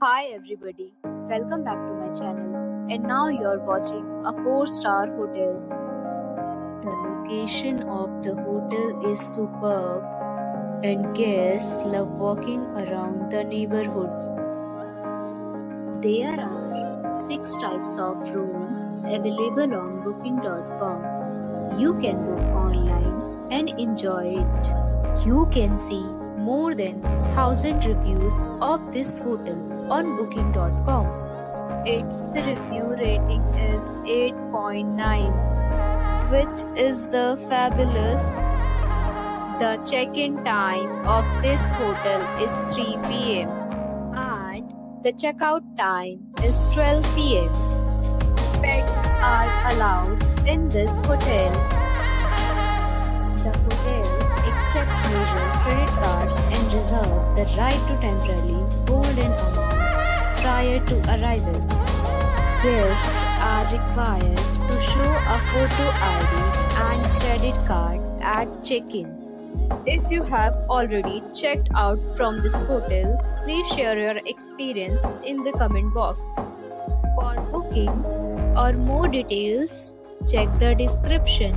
Hi everybody, welcome back to my channel and now you're watching a 4-star hotel. The location of the hotel is superb and guests love walking around the neighborhood. There are 6 types of rooms available on booking.com. You can book online and enjoy it. You can see more than 1000 reviews of this hotel on booking.com. Its review rating is 8.9, which is the fabulous. The check-in time of this hotel is 3 pm and the checkout time is 12 pm. Pets are allowed in this hotel. Reserve the right to temporarily hold an amount prior to arrival. Guests are required to show a photo ID and credit card at check-in. If you have already checked out from this hotel, please share your experience in the comment box. For booking or more details, check the description.